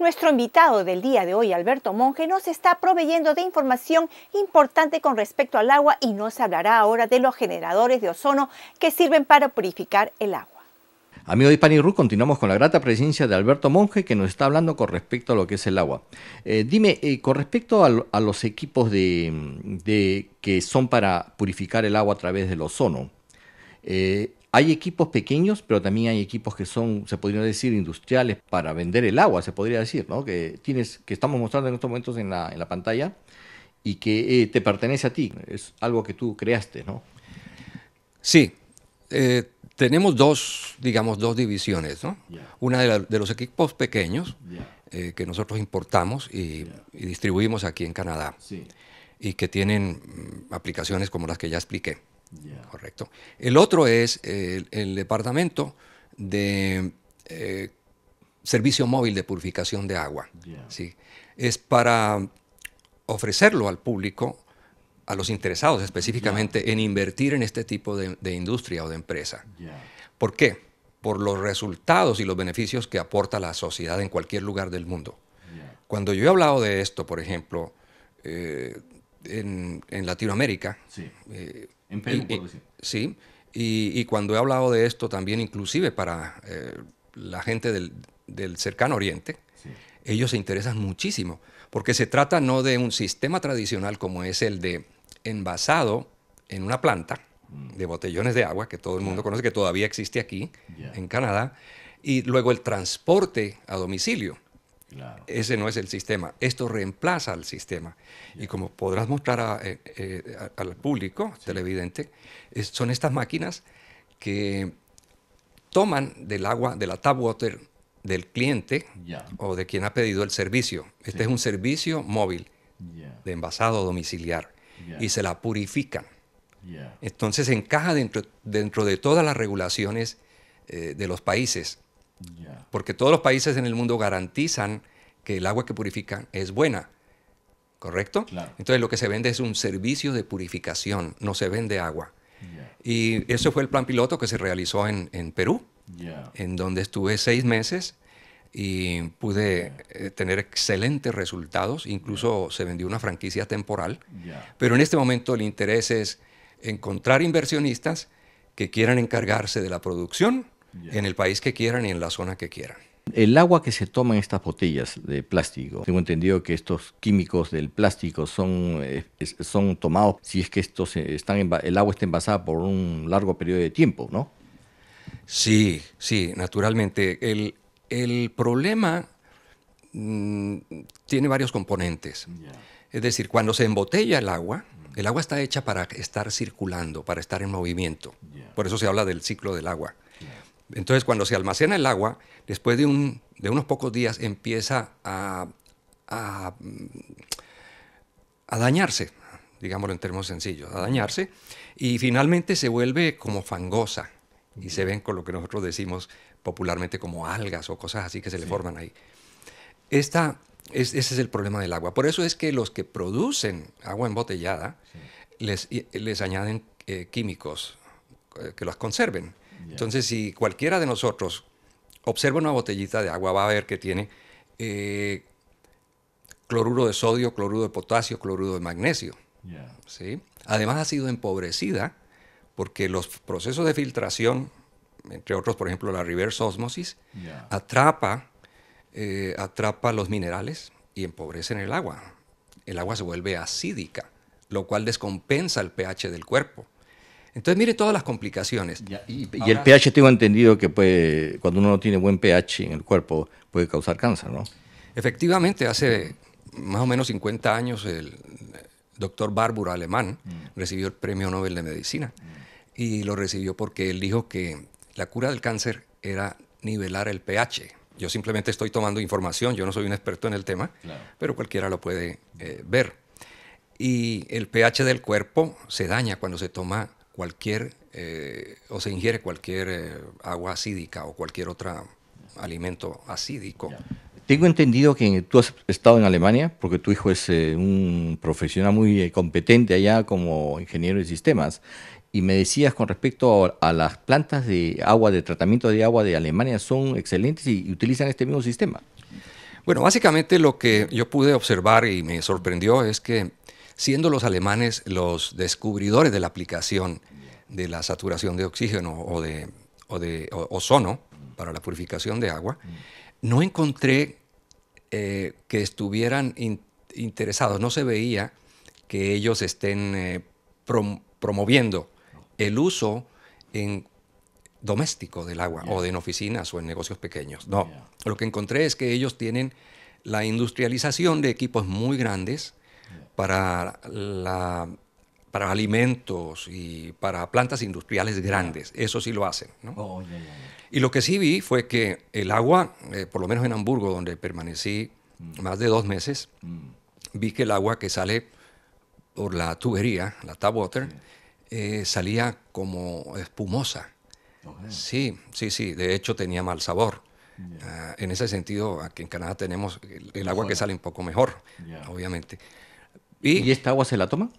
Nuestro invitado del día de hoy, Alberto Monge, nos está proveyendo de información importante con respecto al agua y nos hablará ahora de los generadores de ozono que sirven para purificar el agua. Amigo de continuamos con la grata presencia de Alberto Monge que nos está hablando con respecto a lo que es el agua. Eh, dime, eh, con respecto a, los equipos de, que son para purificar el agua a través del ozono, eh, hay equipos pequeños, pero también hay equipos que son, se podría decir, industriales para vender el agua, se podría decir, ¿no? Que tienes, que estamos mostrando en estos momentos en la, en la pantalla y que te pertenece a ti. Es algo que tú creaste, ¿no? Sí. Tenemos dos, digamos, dos divisiones, ¿no? Una de, los equipos pequeños eh, que nosotros importamos y, distribuimos aquí en Canadá y que tienen mm, aplicaciones como las que ya expliqué. Correcto. El otro es el, departamento de eh, servicio móvil de purificación de agua. ¿sí? Es para ofrecerlo al público a los interesados específicamente en invertir en este tipo de, industria o de empresa. ¿Por qué? Por los resultados y los beneficios que aporta la sociedad en cualquier lugar del mundo. Cuando yo he hablado de esto, por ejemplo, eh, en, Latinoamérica, sí. Eh, en y, Sí, y, cuando he hablado de esto también inclusive para eh, la gente del, cercano oriente, ellos se interesan muchísimo, porque se trata no de un sistema tradicional como es el de envasado en una planta de botellones de agua, que todo el mundo conoce, que todavía existe aquí, en Canadá, y luego el transporte a domicilio. Ese no es el sistema. Esto reemplaza al sistema. Y como podrás mostrar eh, eh, al público televidente, son estas máquinas que toman del agua, de la tap water del cliente o de quien ha pedido el servicio. Este es un servicio móvil de envasado domiciliar y se la purifican. Entonces encaja dentro, dentro de todas las regulaciones eh, de los países, porque todos los países en el mundo garantizan que el agua que purifican es buena, ¿correcto? Entonces lo que se vende es un servicio de purificación, no se vende agua. Y eso fue el plan piloto que se realizó en, en Perú, en donde estuve seis meses y pude eh, tener excelentes resultados, incluso se vendió una franquicia temporal, pero en este momento el interés es encontrar inversionistas que quieran encargarse de la producción en el país que quieran y en la zona que quieran. El agua que se toma en estas botellas de plástico, tengo entendido que estos químicos del plástico son, eh, son tomados si es que estos están el agua está envasada por un largo periodo de tiempo, ¿no? Sí, sí, naturalmente. El, el problema mm, tiene varios componentes. Es decir, cuando se embotella el agua, el agua está hecha para estar circulando, para estar en movimiento. Por eso se habla del ciclo del agua. Entonces, cuando se almacena el agua, después de, unos pocos días empieza a, a, dañarse, digámoslo en términos sencillos, a dañarse, y finalmente se vuelve como fangosa, y se ven con lo que nosotros decimos popularmente como algas o cosas así que se le forman ahí. Esta, ese es el problema del agua. Por eso es que los que producen agua embotellada les, les añaden eh, químicos eh, que las conserven. Entonces, si cualquiera de nosotros observa una botellita de agua, va a ver que tiene eh, cloruro de sodio, cloruro de potasio, cloruro de magnesio. ¿sí? Además ha sido empobrecida porque los procesos de filtración entre otros, por ejemplo, la reverse osmosis, atrapa, eh, atrapa los minerales y empobrece en el agua. El agua se vuelve acídica, lo cual descompensa el pH del cuerpo. Entonces, mire todas las complicaciones. y, el pH tengo entendido que puede, cuando uno no tiene buen pH en el cuerpo, puede causar cáncer, ¿no? Efectivamente, hace más o menos 50 años el doctor Barbour alemán mm. recibió el premio Nobel de Medicina. Y lo recibió porque él dijo que la cura del cáncer era nivelar el pH. Yo simplemente estoy tomando información, yo no soy un experto en el tema, pero cualquiera lo puede eh, ver. Y el pH del cuerpo se daña cuando se toma cualquier eh, o se ingiere cualquier eh, agua acídica o cualquier otro alimento acídico. Tengo entendido que tú has estado en Alemania porque tu hijo es un profesional muy competente allá como ingeniero de sistemas y me decías con respecto a, las plantas de agua, de tratamiento de agua de Alemania, son excelentes y, utilizan este mismo sistema. Bueno, básicamente lo que yo pude observar y me sorprendió es que siendo los alemanes los descubridores de la aplicación de la saturación de oxígeno o de, de ozono para la purificación de agua, no encontré eh, que estuvieran interesados, no se veía que ellos estén eh, promoviendo el uso en doméstico del agua o en oficinas o en negocios pequeños. No, lo que encontré es que ellos tienen la industrialización de equipos muy grandes para, la, para alimentos y para plantas industriales grandes. Eso sí lo hacen. Oh, y lo que sí vi fue que el agua, eh, por lo menos en Hamburgo, donde permanecí mm. más de dos meses, mm. vi que el agua que sale por la tubería, la tap water, eh, salía como espumosa. Sí, sí, sí. De hecho tenía mal sabor. Ah, en ese sentido, aquí en Canadá tenemos el, agua que sale un poco mejor, obviamente. Y, esta agua se la toma?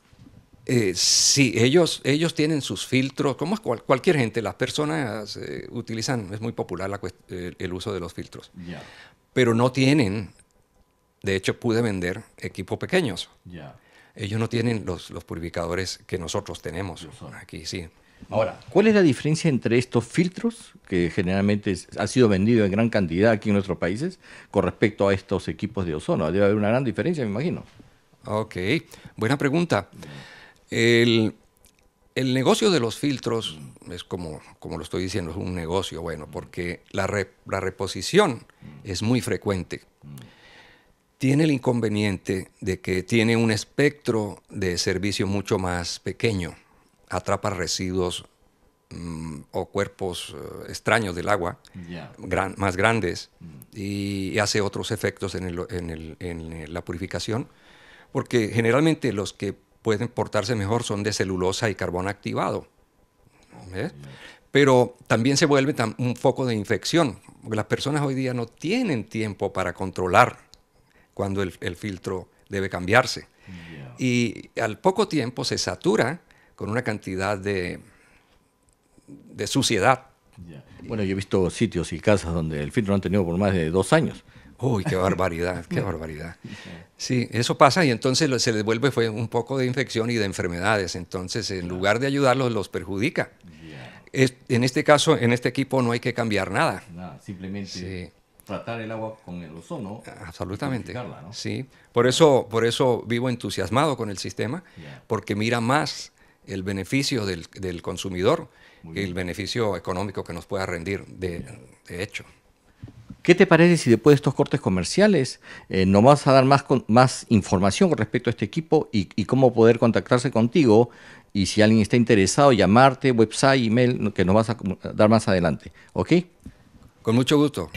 Eh, sí, ellos, ellos tienen sus filtros, como cualquier gente, las personas eh, utilizan, es muy popular el, uso de los filtros, pero no tienen, de hecho pude vender equipos pequeños. Ellos no tienen los, los purificadores que nosotros tenemos aquí, sí. Ahora, ¿cuál es la diferencia entre estos filtros, que generalmente ha sido vendido en gran cantidad aquí en nuestros países, con respecto a estos equipos de ozono? Debe haber una gran diferencia, me imagino. Ok, buena pregunta. El, negocio de los filtros es como, como lo estoy diciendo, es un negocio bueno, porque la, la reposición es muy frecuente. Tiene el inconveniente de que tiene un espectro de servicio mucho más pequeño atrapa residuos mm, o cuerpos eh, extraños del agua, más grandes, y, hace otros efectos en, la purificación, porque generalmente los que pueden portarse mejor son de celulosa y carbón activado. Pero también se vuelve un foco de infección, las personas hoy día no tienen tiempo para controlar cuando el, filtro debe cambiarse. Y al poco tiempo se satura con una cantidad de, de suciedad. Bueno, yo he visto sitios y casas donde el filtro no han tenido por más de dos años. Uy, qué barbaridad, qué barbaridad. Sí, eso pasa y entonces se les vuelve fue un poco de infección y de enfermedades. Entonces, en lugar de ayudarlos, los perjudica. en este caso, en este equipo no hay que cambiar nada. Nada, simplemente tratar el agua con el ozono. Absolutamente. Sí, por eso, por eso vivo entusiasmado con el sistema, porque mira más el beneficio del, del consumidor y el beneficio económico que nos pueda rendir de, de, hecho. ¿Qué te parece si después de estos cortes comerciales eh, nos vas a dar más, más información con respecto a este equipo y, y, cómo poder contactarse contigo? Y si alguien está interesado, llamarte, website, email, que nos vas a dar más adelante. ¿Ok? Con mucho gusto.